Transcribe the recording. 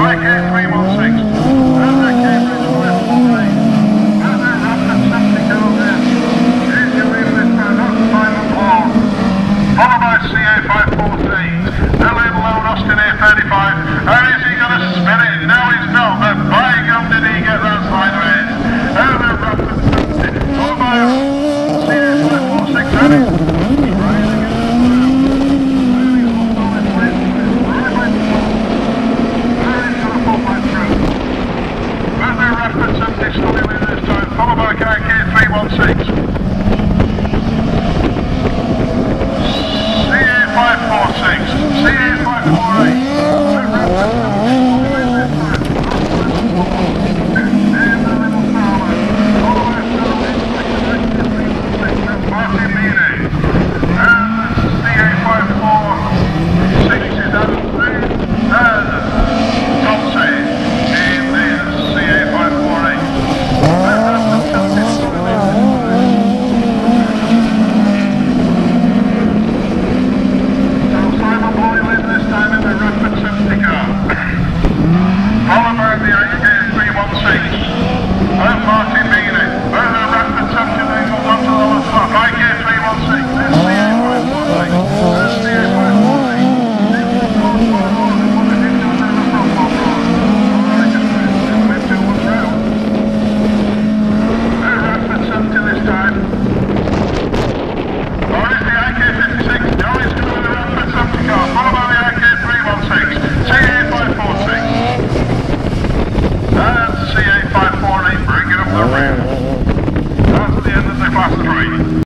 Broadcast 316.